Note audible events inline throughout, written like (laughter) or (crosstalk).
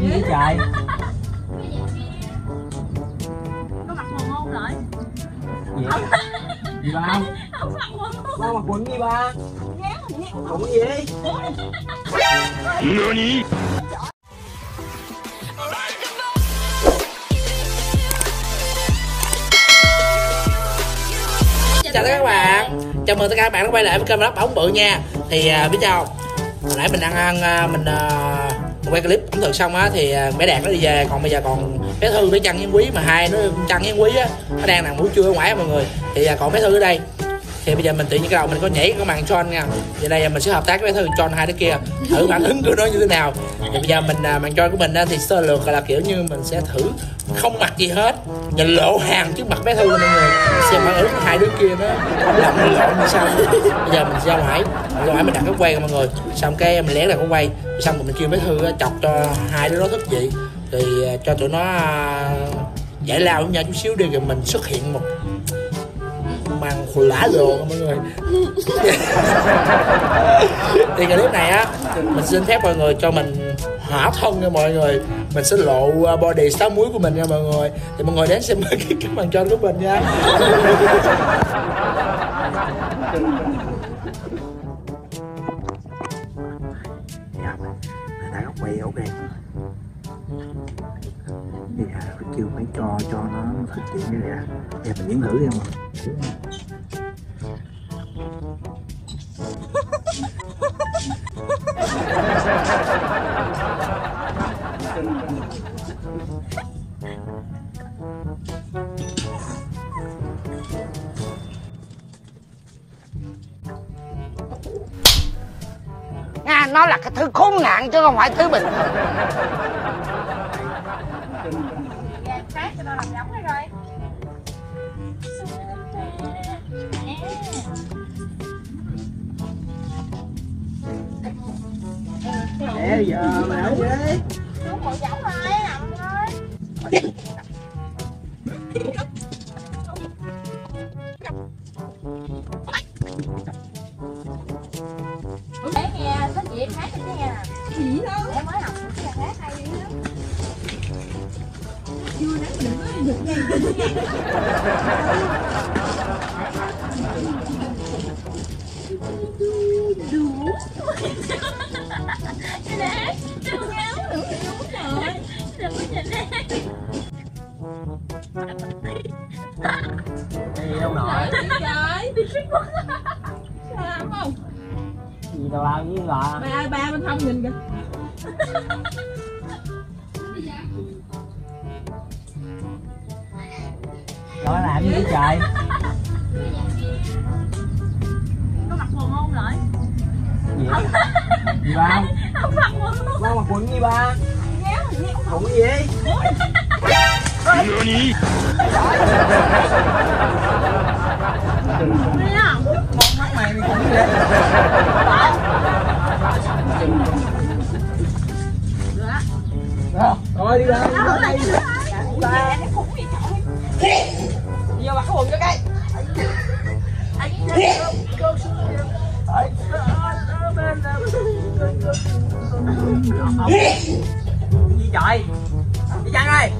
làm gì trời có mặc quần không rồi gì? Gì ba? Không mặc quần ba mặc quần gì ba? Quần gì. Xin chào tất cả các bạn. Chào mừng tất cả các bạn đã quay lại với kênh vlog bóng bự nha. Thì à, biết sao hồi nãy mình đang ăn à, mình à, quay clip ẩm thực xong á, thì à, bé đạt nó đi về. Còn bây giờ còn bé thư, bé trăng với quý mà hai nó trăng với quý á, nó đang nằm ngủ trưa ở ngoài á mọi người. Thì à, còn bé thư ở đây thì bây giờ mình tự nhiên cái đầu mình có nhảy có màn John nha. Giờ đây mình sẽ hợp tác với thằng thư John hai đứa kia. Thử phản ứng của nó như thế nào. Thì bây giờ mình à, màn John của mình thì sơ lược là kiểu như mình sẽ thử không mặc gì hết. Nhìn lộ hàng trước mặt bé thư mọi người. Xem phản ứng của hai đứa kia nó làm lòng nó lộn như sao. Bây giờ mình ra ngoài ra ngoài mình đặt cái quay mọi người. Xong cái mình lén là cái quay. Xong rồi mình kêu bé thư chọc cho hai đứa đó thức dậy. Thì à, cho tụi nó à, giải lao với nhau chút xíu đi, rồi mình xuất hiện một màn lá đồ mọi người. (laughs) Thì clip này á mình xin phép mọi người cho mình hỏa thân nha mọi người. Mình sẽ lộ uh, body sáu muối của mình nha mọi người. Thì mọi người đến xem (laughs) cái, cái màn cho của mình nha. Dạ, góc quay ok thì à, phải kêu cho cho nó thực hiện như vậy à mình diễn thử đi mà là thứ khốn nạn chứ không phải thứ bình thường. Dạ, phát cho Cái này đừng ngáo nữa, ngáo rồi đừng có nhìn em gì đâu nội trời đi xích quá làm không gì đâu làm với là ba ba bên không nhìn kìa rồi làm gì trời? Có mặc quần không rồi gì gì ba? Không mặc quần luôn ba mặc quần gì ba? Quần gì. Đi không con mắt mày mày gì vậy Rồi, rồi đi ra. Đó là gì gì trời đi chăng ơi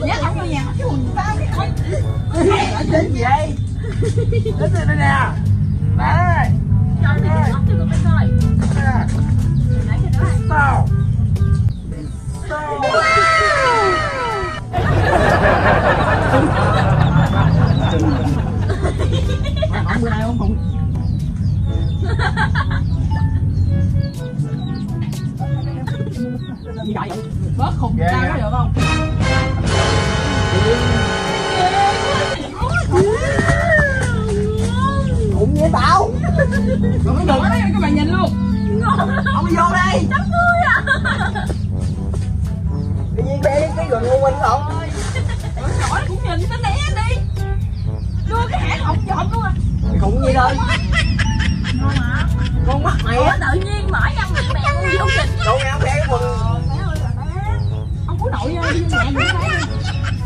Nhắc ông vô nhà cái quần tao đến gì đây đến đây nè đây ơi gì vậy? Bớt khùng tao nha. có được không? cũng với tao. Còn cái đồ đó các bạn nhìn luôn. Không đi vô đây Chấm tươi à. Tự nhiên bé cái gần ngu minh không? Hỏi cũng nhìn nó né đi. Đưa cái hãng họng trộm luôn à. Khùng gì thôi. Con mắt mày á. Tự nhiên mở răng mặt mèo vô trình đâu nghe không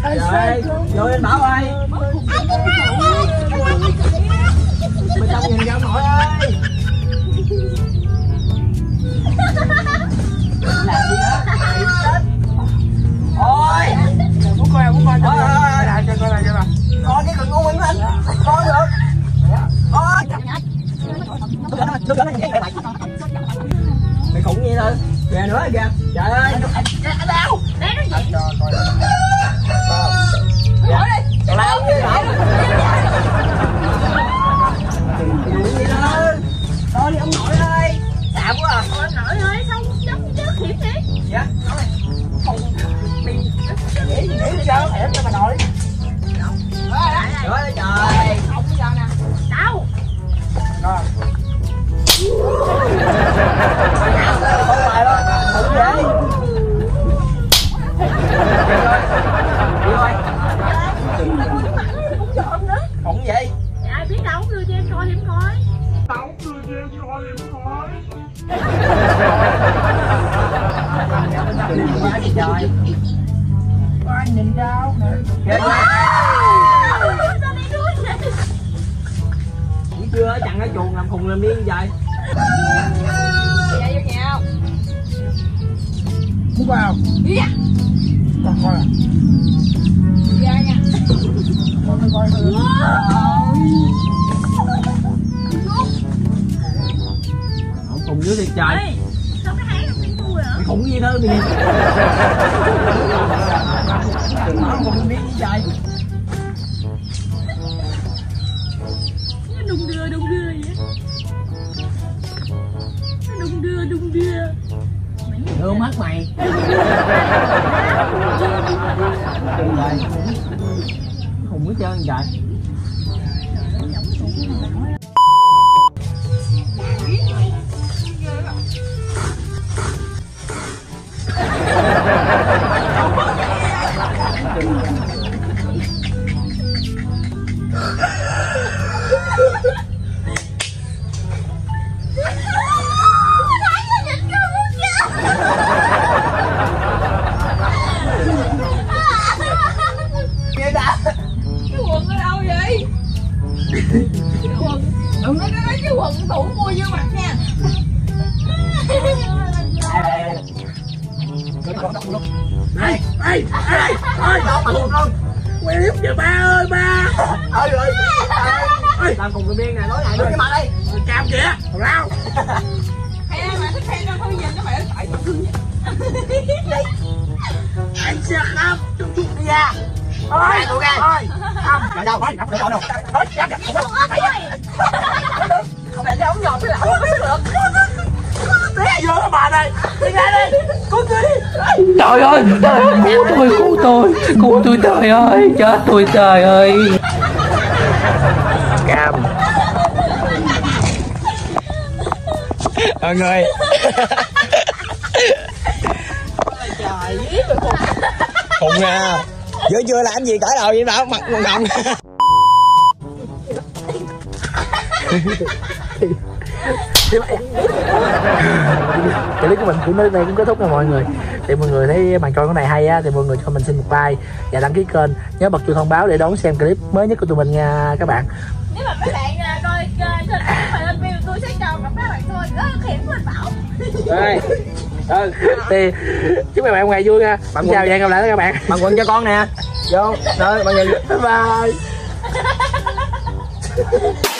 rồi vô anh bảo ơi mình trong nhìn ra nội ơi. Gì trời ai nhìn đâu nè vậy? Nghĩ chưa? Chẳng ở chuồng làm khùng làm điên vậy? Dạ vô nhà không? muốn vào Đi con coi à? Đi nha. Con coi thử không khùng dữ thiệt trời. Cái tôi hả? Mày khùng gì nữa mày nó khùng biết gì trời Nó đung đưa đung đưa. Vậy Nó đung đưa đung đưa đưa. Mắt mày khùng hết trơn trời nói cái tủ mua vô mặt nha Ê, ê, ê, ê, đọc luôn con Quay clip kìa ba ơi ba Ơi rồi ơi làm cùng cái biên nè, nói lại đứng cái mặt đây Cam kìa, thằng lao Hay mà thích hay đâu thôi nhìn nó mẹ tại mặt thương Anh sẽ khám, chung chung đi ra Thôi, tụi nghe Thôi, không, lại đâu, thôi, không đâu Thôi, Trời ơi, trời ơi, cứu tôi, cứu tôi, cứu tôi trời ơi, chết tôi trời ơi. Cam. Mọi người. Khùng à. Giữa chưa làm gì cởi đầu vậy bảo mặt quần đồng clip của mình cũng đến đây cũng kết thúc rồi mọi người. Thì mọi người thấy bạn coi cái này hay á thì mọi người cho mình xin một like và đăng ký kênh. Nhớ bật chuông thông báo để đón xem clip mới nhất của tụi mình nha các bạn. Nếu mà mấy bạn à, coi à, kênh của mình review tôi sẽ cho các bạn coi. Rất khiển mình bảo. Đây. Ừ. thì chúc các bạn một ngày vui nha. Bạn chào và hẹn gặp lại các bạn. Bằng quần cho con nè. Vô. Rồi người. Bye bye (laughs)